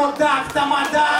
Montar, tá mandado.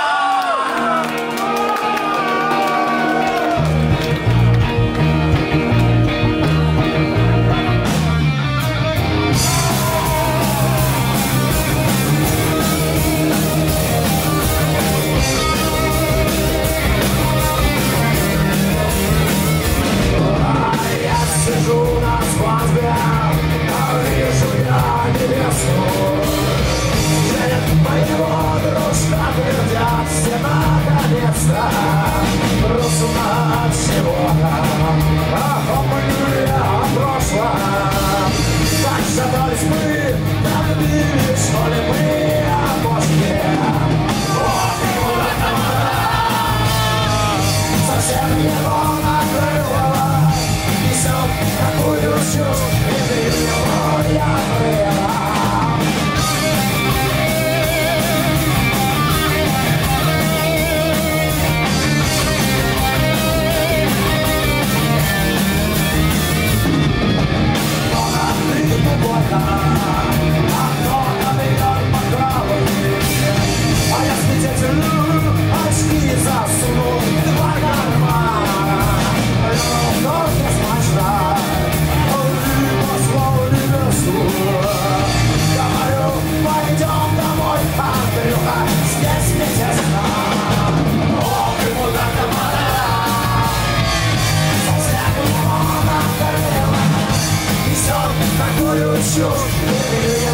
your face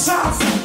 Shots.